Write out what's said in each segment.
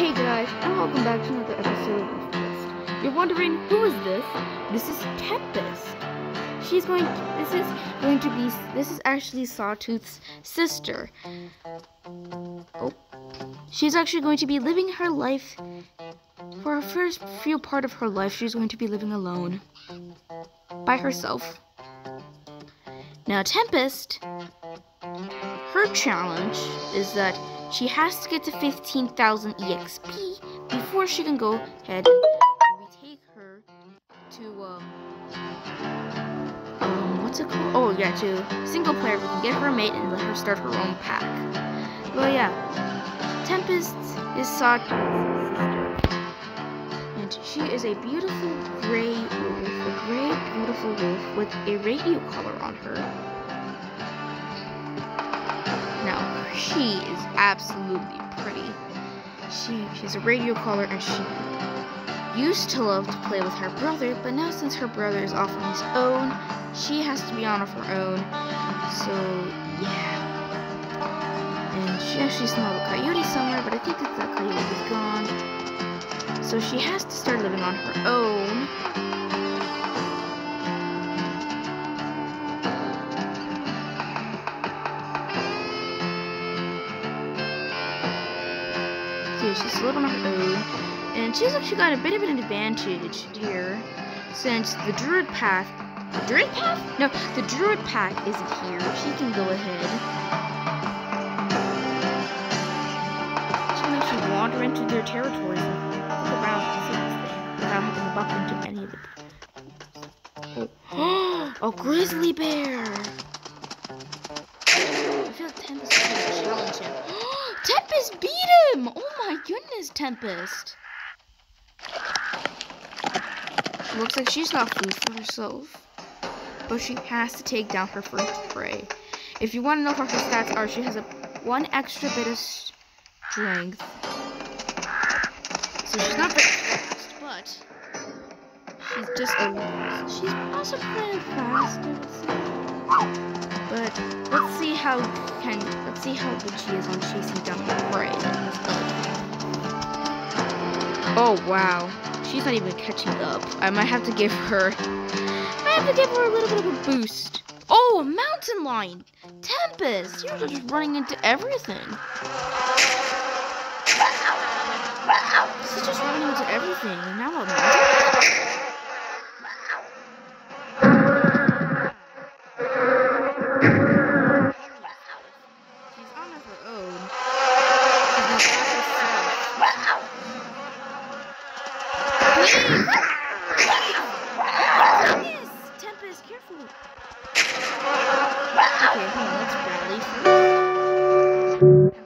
Hey guys, and welcome back to another episode of Tempest. You're wondering who is this? This is Tempest. She's going. To, this is going to be. This is actually Sawtooth's sister. Oh, she's actually going to be living her life. For her first few part of her life, she's going to be living alone, by herself. Now, Tempest, her challenge is that she has to get to 15,000 EXP before she can go ahead and we take her to, um, um, what's it called? Oh, yeah, to single player. We can get her mate and let her start her own pack. Well, yeah, Tempest is Sawtooth's sister. And she is a beautiful gray wolf, a gray, beautiful wolf with a radio collar on her. She is absolutely pretty. She, she's a radio caller and she used to love to play with her brother, but now since her brother is off on his own, she has to be on of her own. So, yeah. And she actually smelled a coyote somewhere, but I think that that coyote is gone. So she has to start living on her own. And she's actually got a bit of an advantage here. Since the druid path the druid path? No, the druid pack isn't here. She can go ahead. She can actually wander into their territories and look around there without having to bump into any of the. Oh, a grizzly bear! I feel like Tempest is going to challenge him. Tempest beat him! Oh my goodness, Tempest! Looks like she's not food for herself but she has to take down her first prey. If you want to know what her stats are, she has a one extra bit of strength. So she's not very fast, but she's just a she's also kind of fast. But let's see how can let's see how good she is on chasing down her prey. Oh wow. She's not even catching up. I might have to give her I have to give her a little bit of a boost. Oh, mountain lion! Tempest, you're just running into everything. She's just running into everything mountain She's on her own. She's not herself. Yes! Tempest, careful! Okay, on, let's rally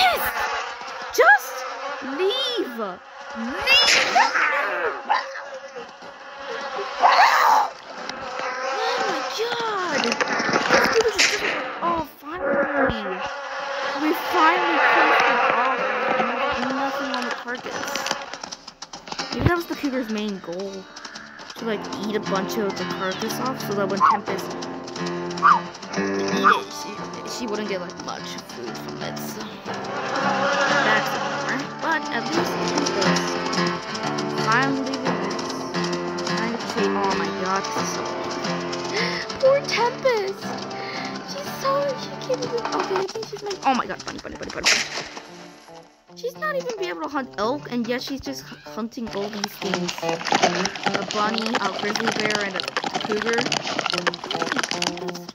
goodness! Just leave! Leave! Oh my god! Oh, finally! We finally killed nothing on the carcass. Maybe that was the cougar's main goal. To like eat a bunch of the carcass off so that when Tempest eat it, she, she wouldn't get like much food from it. So At least Tempest finally to cheat. Oh my god, Poor Tempest! She's so she can't even okay, I think she's like Oh my god, bunny, bunny, bunny, bunny. She's not even be able to hunt elk, and yet she's just hunting all these things. A bunny, a grizzly bear, and a cougar. Oh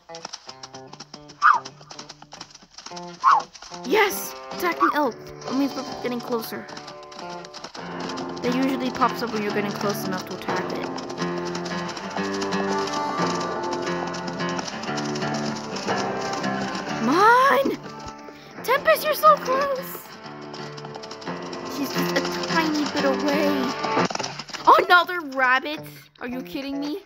Yes! Attacking elk! That means we're getting closer. That usually pops up when you're getting close enough to attack it. Come on! Tempest, you're so close! She's just a tiny bit away. Another rabbit? Are you kidding me?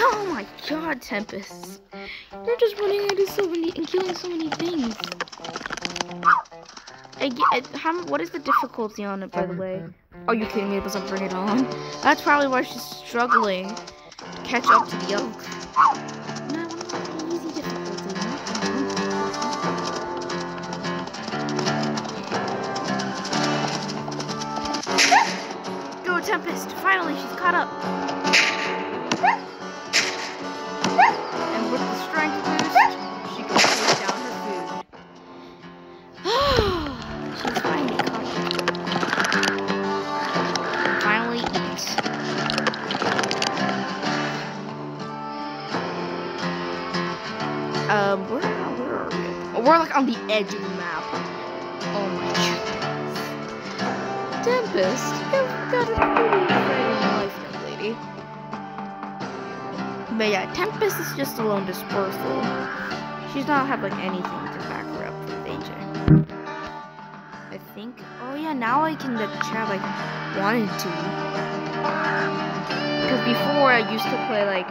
Oh my god, Tempest. You're just running into so many and killing so many things. I get, how, what is the difficulty on it, by the way? Are you kidding me? It doesn't bring it on. That's probably why she's struggling to catch up to the. Go, Tempest! Finally, she's caught up. Edge of the map. Oh my goodness. Tempest, you've got a pretty exciting life, young lady. But yeah, Tempest is just a lone dispersal. She's not have like anything to back her up for AJ. I think. Oh yeah, now I can like chat like wanted to. Because before I used to play like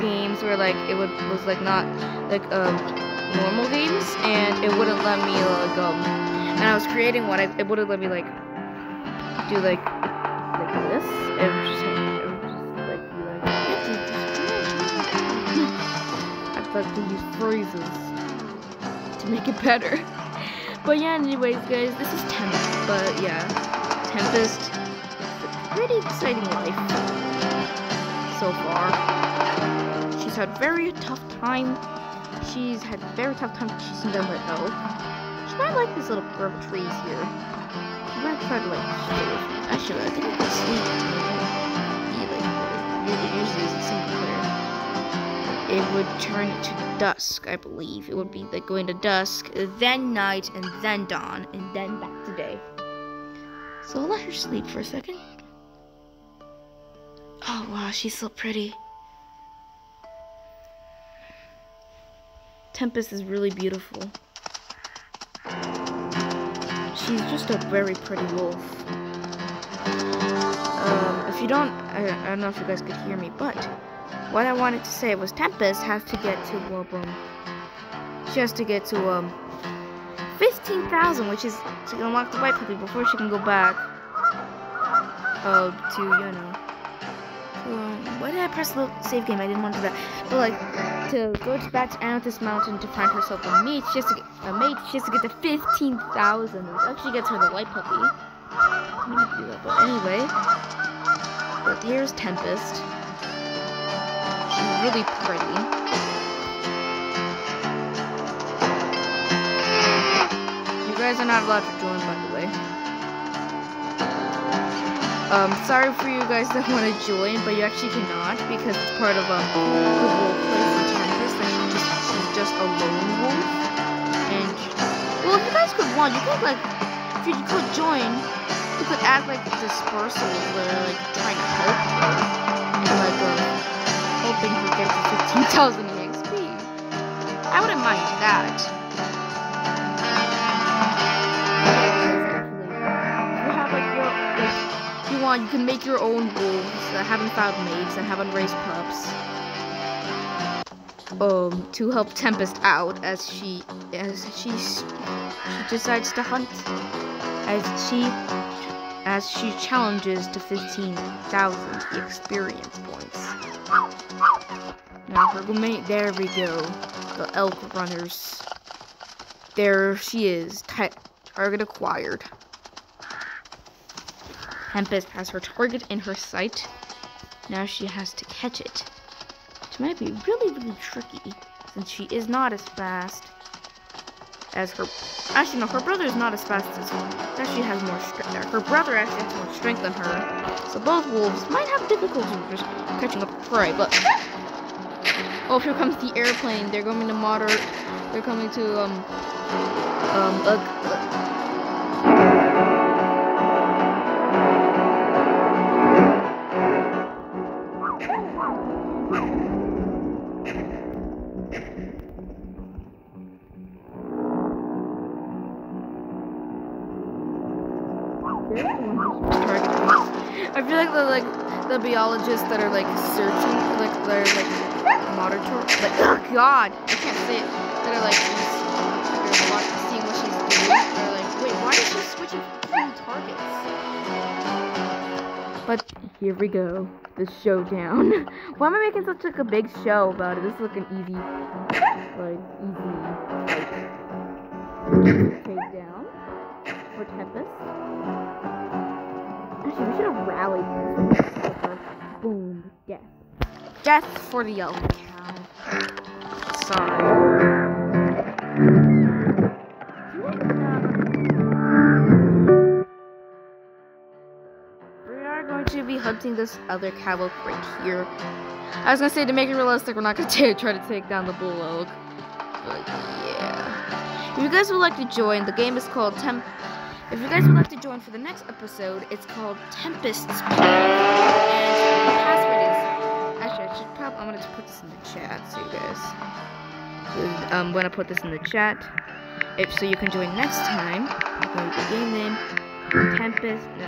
games where like it would was like not like um normal games and it wouldn't let me like um and I was creating one it wouldn't let me like do like like this. It would just, it would just like be like I'd like to use phrases to make it better. But yeah anyways guys this is Tempest but yeah Tempest a pretty exciting life so far. She's had very tough time. She's had a very tough time chasing down the elk. She might like this little grove of trees here. She might try to like with. I think I can sleep. Be like usually single player. It would turn to dusk, I believe. It would be like going to dusk, then night, and then dawn, and then back to day. So I'll let her sleep for a second. Oh wow, she's so pretty. Tempest is really beautiful. She's just a very pretty wolf. Um, if you don't, I, I don't know if you guys could hear me, but what I wanted to say was Tempest has to get to, um, she has to get to, um, 15,000, which is to unlock the white puppy before she can go back, uh, to, you know, um, why did I press the save game? I didn't want to do that. But like to go to back to Amethyst Mountain to find herself a mate, she has to get a mate. She has to get fifteen thousand, which actually gets her the white puppy. I do that, but anyway. But here's Tempest. She's really pretty. You guys are not allowed to join, by the way. Um, sorry for you guys that want to join, but you actually cannot because it's part of a the roleplay for Tempest. Just, a lone wolf. And well, if you guys could want, you could like, if you could join, you could add like dispersal where like trying to help her and like um, hoping to get to 15,000 EXP. I wouldn't mind that. You can make your own wolves that haven't found mates and haven't raised pups. Um, to help Tempest out as she as she she decides to hunt, as she as she challenges to fifteen thousand experience points. Now her mate, there we go, the elk runners. There she is, target acquired. Tempest has her target in her sight. Now she has to catch it. Which might be really, really tricky, since she is not as fast as her... Actually, no, her brother is not as fast as her. Actually has more strength. Her brother actually has more strength than her. So both wolves might have difficulty just catching up prey, but... Oh, here comes the airplane. They're going to motor... They're coming to, um... Um, uh, I feel like the like the biologists that are like searching, like they're like monitor, like oh god, I can't say it. That are like they're watching, seeing what she's doing. They're like, wait, why is she switching between targets? But here we go, the showdown. why am I making such like a big show about it? This is like an easy, like easy like takedown for Tempest. We should have rallied. Boom. Death. Death for the yellow cow. Sorry. We are going to be hunting this other cow elk right here. I was gonna say to make it realistic, we're not gonna try to take down the bull elk. But yeah. If you guys would like to join, the game is called Temp. If you guys would like to join for the next episode, it's called Tempest's Path. And the password is. Actually, I should probably. I'm gonna put this in the chat so you guys. I'm um, gonna put this in the chat. If so, you can join next time. I'm going to the game name. Tempest. No.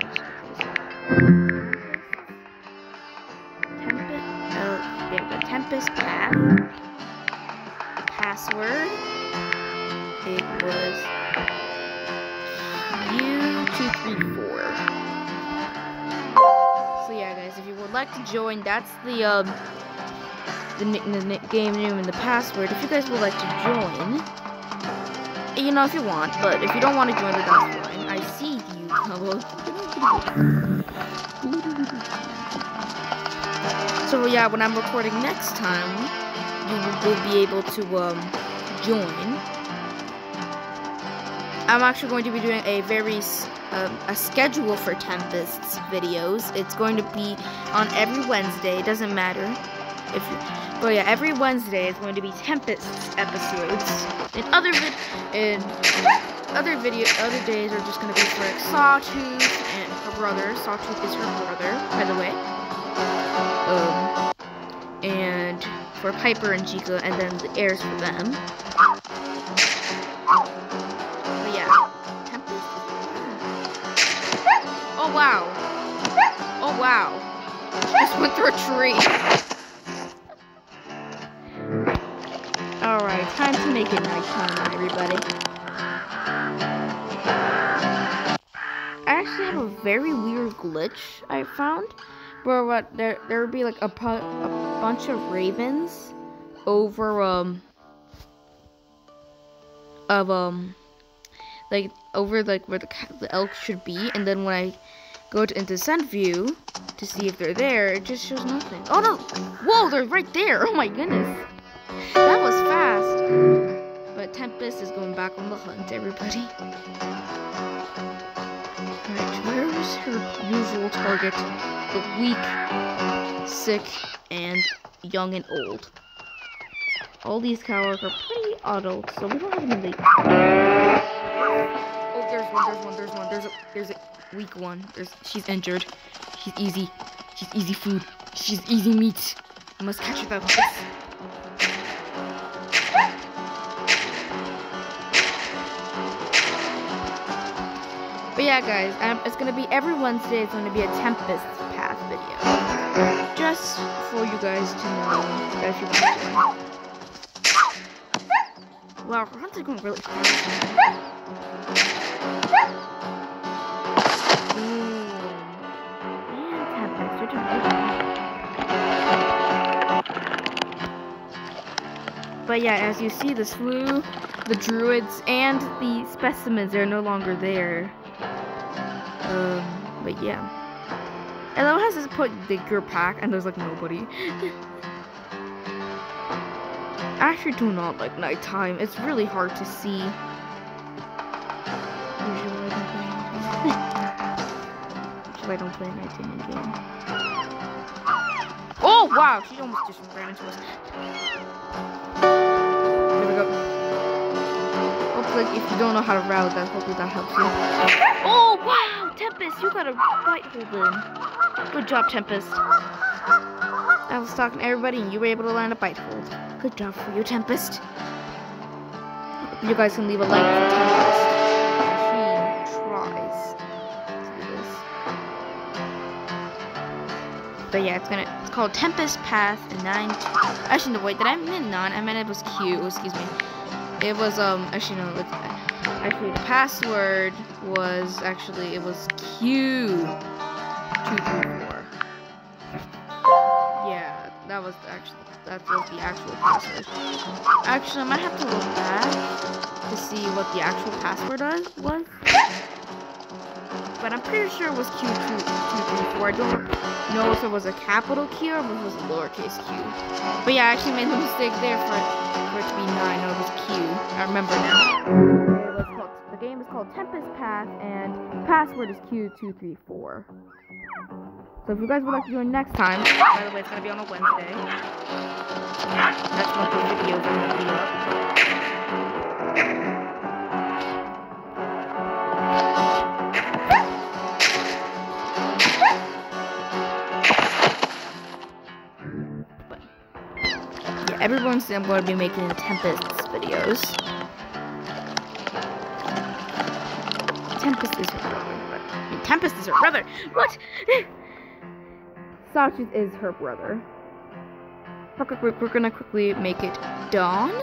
Tempest. Oh, we go. Tempest Path. Password. It was U234. So yeah, guys, if you would like to join, that's the um the, the, the game name and the password. If you guys would like to join, you know, if you want, but if you don't want to join, that's fine. I see you, So yeah, when I'm recording next time, you will be able to um join. I'm actually going to be doing a very um, a schedule for Tempest's videos. It's going to be on every Wednesday. It doesn't matter if but yeah, every Wednesday is going to be Tempest's episodes. And other vid and other video other days are just going to be for like, Sawtooth and her brother. Sawtooth is her brother, by the way. Um, and for Piper and Chica, and then the airs for them. Oh wow! Oh wow! Just went through a tree. Alright, time to make it nighttime, everybody. I actually have a very weird glitch I found where what there there would be like a, a bunch of ravens over um of um like over like where the the elk should be and then when I go to into scent view to see if they're there it just shows nothing. Oh no! Whoa they're right there! Oh my goodness. That was fast. But Tempest is going back on the hunt everybody. Alright, where is her usual target? The weak, sick, and young and old. All these cows are pretty adult, so we don't have any late. Oh, there's one, there's one, there's one, there's a, there's a weak one. There's, she's injured. She's easy. She's easy food. She's easy meat. I must catch her though. But yeah, guys, um, it's gonna be every Wednesday. It's gonna be a Tempest Path video, just for you guys to know if you want to. Wow, her hunts are going really fast. Good. But yeah, as you see, the Slough, the druids, and the specimens are no longer there. Um, but yeah. And then has this put the your pack and there's like nobody. I actually do not like nighttime. It's really hard to see. Usually I don't play nighttime in game. Oh wow, she almost just ran into us. There we go. Hopefully if you don't know how to route that, hopefully that helps you. Oh wow! Tempest, you got a bite hold in. Good job, Tempest. I was talking to everybody and you were able to land a bite hold. Good job for you, Tempest. You guys can leave a like for Tempest. She tries to do this. but yeah, it's gonna it's called Tempest Path nine. Actually, no wait, did I mean nine? I meant it was Q. Excuse me. It was um actually no. It's, actually the password was actually it was Q two three was the actual password. Actually, I might have to look back to see what the actual password was. But I'm pretty sure it was Q234. I don't know if it was a capital Q or if it was a lowercase q. But yeah, I actually made the mistake there for, for it to be 9. No, it was Q. I remember now. Called, the game is called Tempest Path, and password is Q234. So if you guys would like to join next time, by the way, it's going to be on a Wednesday. That's when the videos are going to be up. But, yeah, everyone's I'm going to be making Tempest videos. Tempest is her brother. I Tempest is her brother. What? Sawtooth is her brother. We're, gonna quickly make it dawn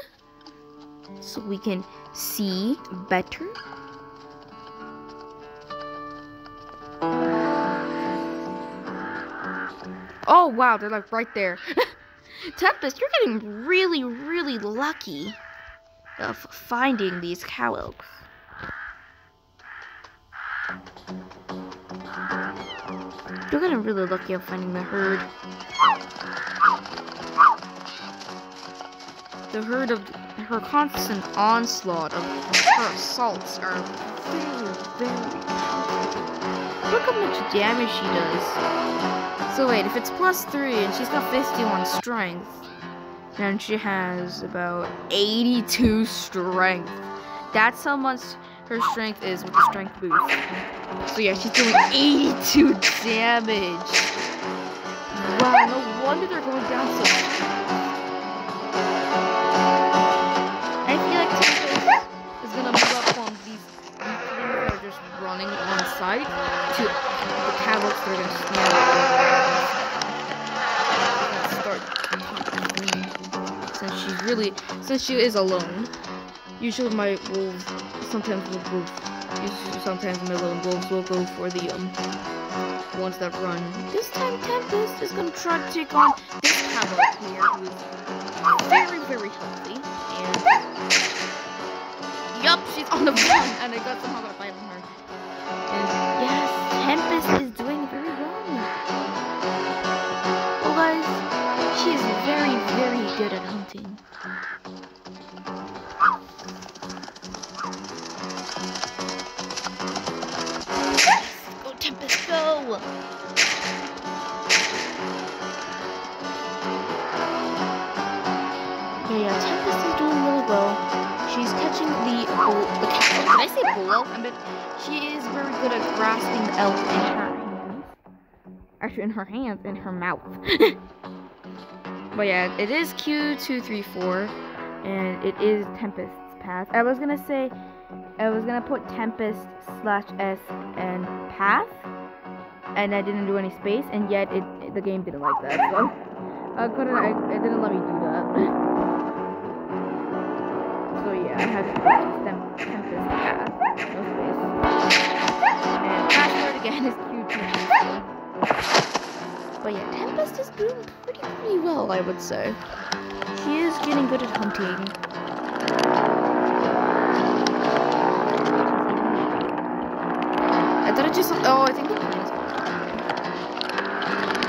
so we can see better. Oh wow, they're like right there. Tempest, you're getting really, really lucky of finding these cow elks. You're getting really lucky of finding the herd. The herd of her constant onslaught of her assaults are very, very. Look how much damage she does. So wait, if it's plus 3 and she's got 51 strength, then she has about 82 strength. That's how much her strength is with the strength boost. So yeah, she's doing 82 damage. Wow, no wonder they're going down so I feel like Tempest is gonna move up from these things that are just running on site to the cavalry that are gonna start since she's really since she is alone. Usually my wolves sometimes will go sometimes Milo and Wolves will go for the um ones that run. This time Tempest is gonna try to take on this cavalry here who's very, very healthy. And Yup, she's on the run and I got somehow gonna fight on her. And yes, Tempest is doing very well. Well guys, she is very, very good at hunting. Yeah, yeah, uh, Tempest is doing really well. She's catching the bull, the cat. Did I say bull elk? I mean, she is very good at grasping the elk in her hands. Actually, in her hands, in her mouth. but yeah, it is Q234, and it is Tempest's path. I was gonna say, I was gonna put Tempest slash S and path and I didn't do any space, and yet it, it the game didn't like that. So I couldn't. I, it didn't let me do that. so yeah, I had to stem Tempest path, no space. And password again is Q2. But yeah, Tempest is doing pretty pretty well, I would say. She is getting good at hunting. I thought it just. Oh, I think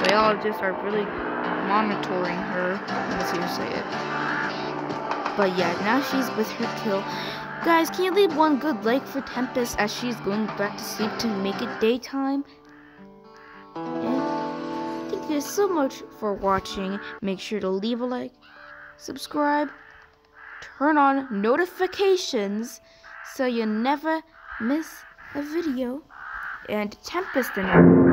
they all just are really monitoring her. Let's her say it. But yeah, now she's with her kill. Guys, can you leave one good like for Tempest as she's going back to sleep to make it daytime? And thank you so much for watching. Make sure to leave a like, subscribe, turn on notifications so you never miss a video. And Tempest and